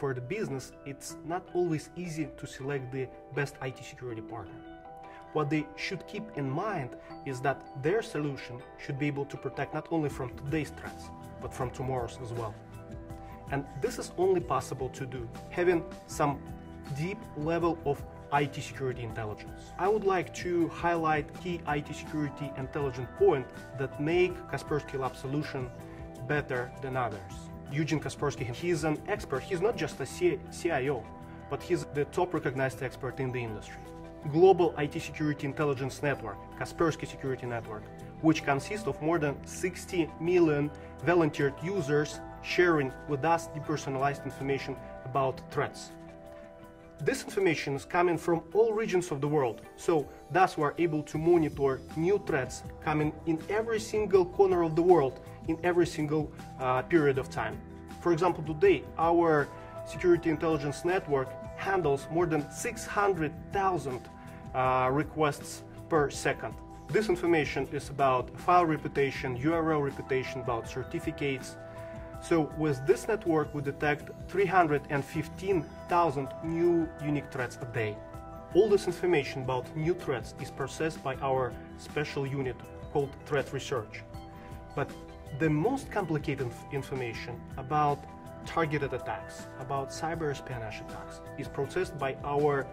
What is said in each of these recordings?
for the business, it's not always easy to select the best IT security partner. What they should keep in mind is that their solution should be able to protect not only from today's threats, but from tomorrow's as well. And this is only possible to do having some deep level of IT security intelligence. I would like to highlight key IT security intelligence points that make Kaspersky Lab solution better than others. Eugene Kaspersky, he's an expert. He's not just a CIO, but he's the top recognized expert in the industry. Global IT Security Intelligence Network, Kaspersky Security Network, which consists of more than 60 million volunteered users sharing with us depersonalized information about threats. This information is coming from all regions of the world, so thus we are able to monitor new threats coming in every single corner of the world in every single uh, period of time. For example, today our Security Intelligence Network handles more than 600,000 uh, requests per second. This information is about file reputation, URL reputation, about certificates, so with this network, we detect 315,000 new unique threats a day. All this information about new threats is processed by our special unit called Threat Research. But the most complicated information about targeted attacks, about cyber espionage attacks, is processed by our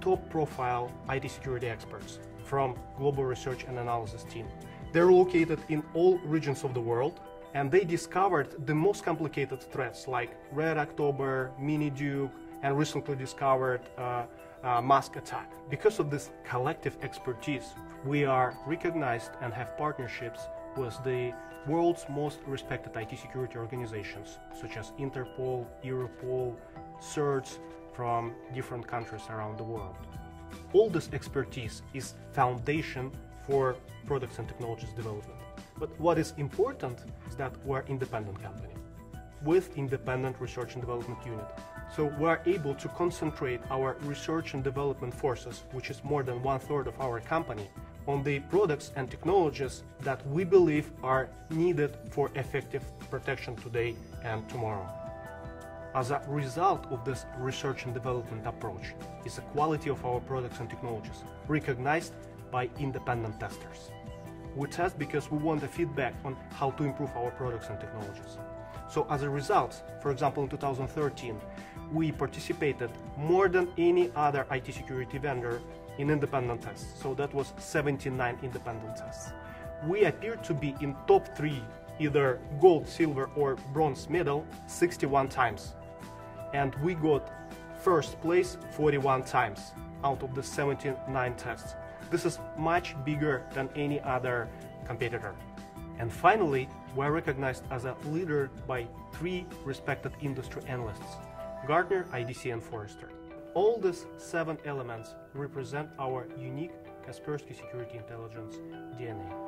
top profile IT security experts from Global Research and Analysis team. They're located in all regions of the world and they discovered the most complicated threats like Red October, Mini Duke, and recently discovered uh, uh, mask attack. Because of this collective expertise, we are recognized and have partnerships with the world's most respected IT security organizations, such as Interpol, Europol, CERTs from different countries around the world. All this expertise is foundation for products and technologies development. But what is important is that we're independent company with independent research and development unit. So we're able to concentrate our research and development forces, which is more than one third of our company, on the products and technologies that we believe are needed for effective protection today and tomorrow. As a result of this research and development approach is the quality of our products and technologies recognized by independent testers. We test because we want the feedback on how to improve our products and technologies. So as a result, for example, in 2013, we participated more than any other IT security vendor in independent tests. So that was 79 independent tests. We appeared to be in top three, either gold, silver, or bronze medal 61 times. And we got first place 41 times out of the 79 tests. This is much bigger than any other competitor. And finally, we're recognized as a leader by three respected industry analysts, Gartner, IDC, and Forrester. All these seven elements represent our unique Kaspersky Security Intelligence DNA.